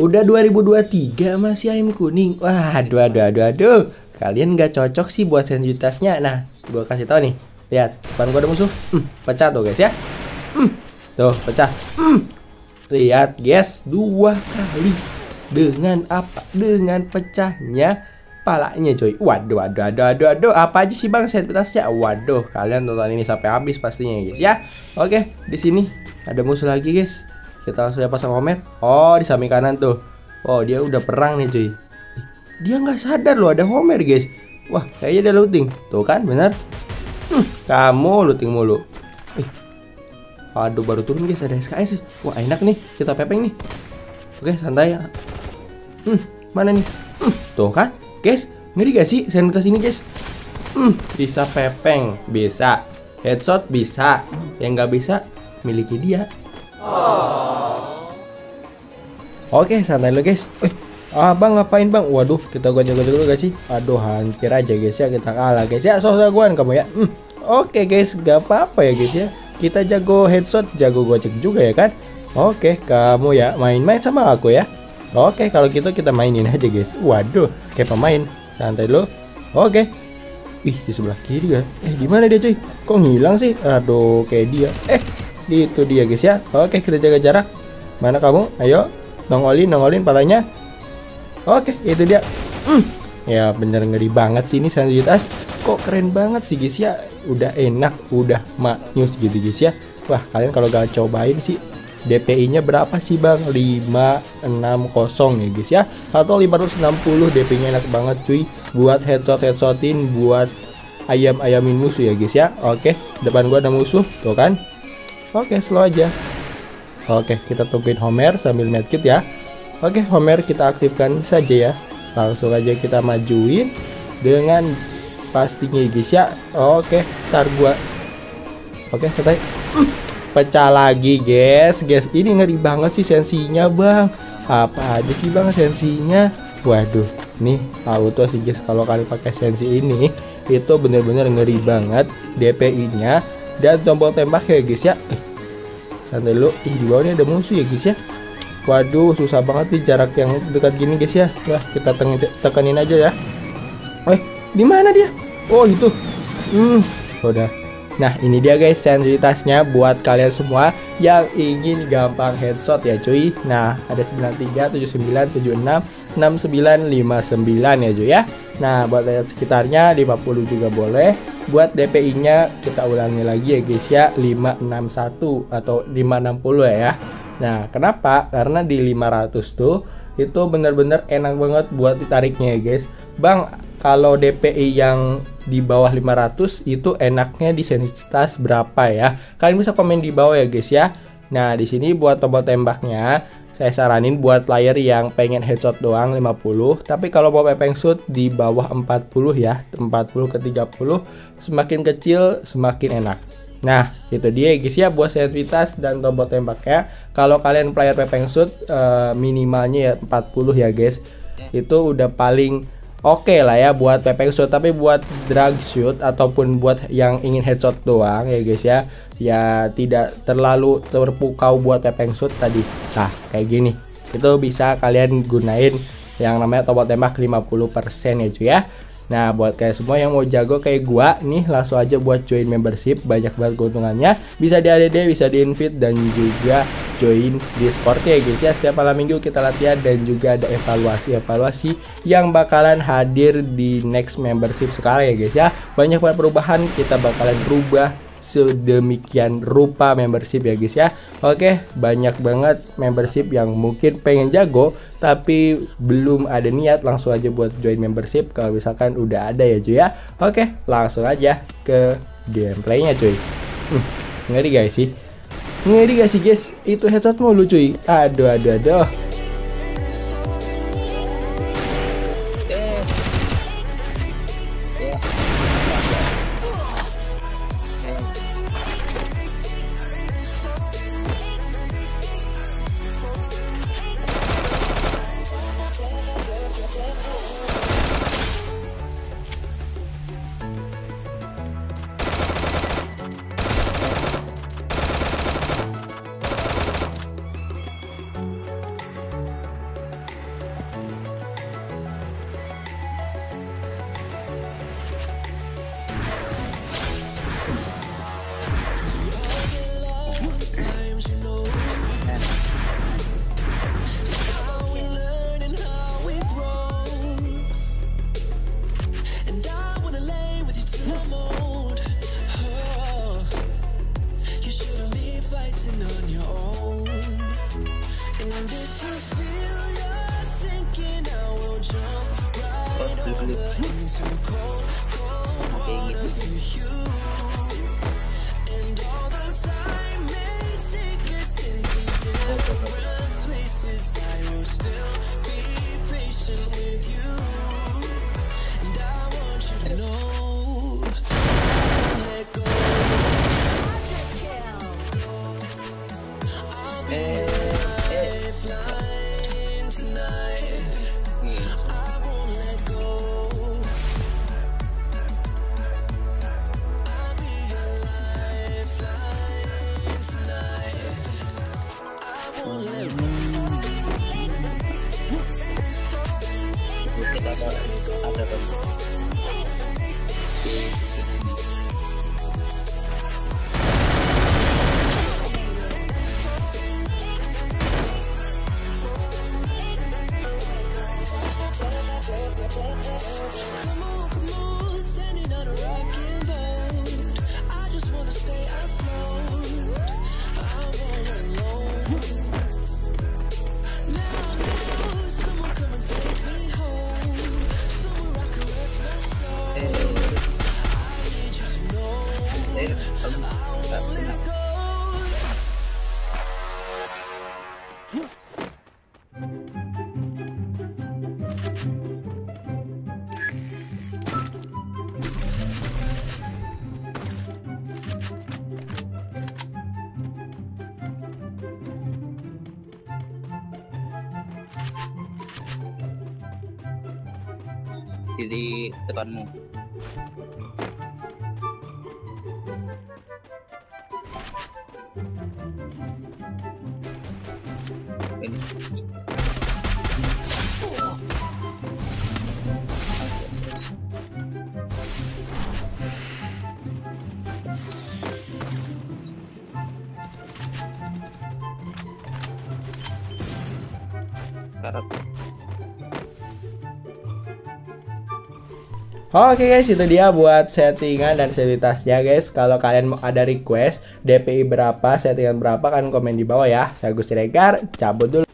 Udah 2023 masih ayam kuning. Wah, aduh aduh aduh aduh. Kalian nggak cocok sih buat sensitivitasnya. Nah, gua kasih tau nih. Lihat, depan gua ada musuh. Hmm, pecah tuh guys ya. Hmm, tuh pecah. Hmm. Lihat guys, dua kali dengan apa? Dengan pecahnya palanya coy. Waduh, waduh, waduh, waduh, waduh. Apa aja sih bang sensitivitasnya? Waduh, kalian tonton ini sampai habis pastinya guys ya. Oke, di sini ada musuh lagi guys. Kita langsung ya pasang Homer. Oh, di samping kanan tuh. Oh, dia udah perang nih cuy. Dia nggak sadar loh ada Homer guys. Wah, kayaknya dia looting. Tuh kan, bener? Hmm, kamu looting mulu. Eh, aduh baru turun guys ada SKS. Wah enak nih, kita pepeng nih. Oke santai. Hmm, mana nih? Hmm, tuh kan, guys, ngeri gak sih sanitas ini guys? Hmm, bisa pepeng, bisa. Headshot bisa. Yang nggak bisa miliki dia. Oke, santai lo guys. Eh, abang ngapain bang? Waduh, kita gojek-gojek dulu gak sih? Aduh, hampir aja guys ya kita kalah guys ya. Sosok kamu ya. Hmm. Oke guys, gak apa-apa ya guys ya. Kita jago headshot, jago gojek juga ya kan? Oke, kamu ya main-main sama aku ya. Oke, kalau gitu kita mainin aja guys. Waduh, kayak pemain. Santai lo. Oke. Ih, di sebelah kiri ya. Eh, di mana dia cuy? Kok ngilang sih? Aduh, kayak dia. Eh, itu dia guys ya. Oke, kita jaga jarak. Mana kamu? Ayo, nongolin nongolin palanya. Oke itu dia. Hmm. ya bener ngeri banget sih ini sensitivitas kok keren banget sih guys ya. Udah enak udah maknyus gitu guys ya. Wah kalian kalau gak cobain sih DPI nya berapa sih bang? 560 ya guys ya. Atau 560 DP nya enak banget cuy. Buat headshot headshotin buat ayam ayamin musuh ya guys ya. Oke depan gua ada musuh tuh kan. Oke slow aja Oke, kita tungguin Homer sambil medkit ya. Oke, Homer kita aktifkan saja ya. Langsung aja kita majuin dengan pastinya guys ya. Oke, start gua. Oke, santai. Hmm, pecah lagi, guys. Guys, ini ngeri banget sih sensinya, Bang. Apa aja sih, Bang, sensinya? Waduh, nih auto sih guys kalau kalian pakai sensi ini itu bener-bener ngeri banget DPI-nya dan tombol tembak ya guys ya. Eh, santai dulu. Ih di bawah ada musuh ya guys ya? Waduh susah banget nih jarak yang dekat gini guys ya. Wah kita tekenin aja ya. Eh di mana dia? Oh itu. Hmm udah nah ini dia guys sensitivitasnya buat kalian semua yang ingin gampang headshot ya cuy. Nah ada 93 79 76 69 59 ya cuy ya. Nah buat sekitarnya 50 juga boleh buat DPI nya kita ulangi lagi ya guys ya. 561 atau 560 ya nah kenapa? Karena di 500 tuh itu bener-bener enak banget buat ditariknya ya guys. Bang kalau DPI yang di bawah 500 itu enaknya di sensitivitas berapa ya? Kalian bisa komen di bawah ya guys ya. Nah di sini buat tombol tembaknya saya saranin buat player yang pengen headshot doang 50 tapi kalau mau pepeng shoot di bawah 40 ya 40 ke 30 semakin kecil semakin enak Nah, itu dia guys ya buat sensitivitas dan tombol tembaknya. Kalau kalian player pepeng shoot uh, minimalnya ya 40 ya guys. Itu udah paling oke okay lah ya buat pepeng shoot tapi buat drag shoot ataupun buat yang ingin headshot doang ya guys ya ya tidak terlalu terpukau buat pepeng shoot tadi. Nah kayak gini. Itu bisa kalian gunain yang namanya tombol tembak 50% ya cuy ya. Nah buat kayak semua yang mau jago kayak gua nih langsung aja buat join membership. Banyak banget keuntungannya. Bisa di ADD bisa di invite dan juga join Discord ya guys. Ya setiap malam minggu kita latihan dan juga ada evaluasi-evaluasi yang bakalan hadir di next membership sekarang ya guys. Ya banyak banget perubahan. Kita bakalan rubah sedemikian rupa membership ya guys ya. Oke banyak banget membership yang mungkin pengen jago tapi belum ada niat langsung aja buat join membership kalau misalkan udah ada ya cuy ya. Oke langsung aja ke gameplaynya cuy. Hmm, ngeri guys sih ngeri gak sih guys? Itu headshot mulu cuy. Aduh aduh aduh beli beli oke gitu eh ada ada tuh. Di bukit ini. Di depanmu ini Oke guys, itu dia buat settingan dan setilitasnya guys. Kalau kalian mau ada request DPI berapa, settingan berapa kan komen di bawah ya. Saya Gus Regar, cabut dulu.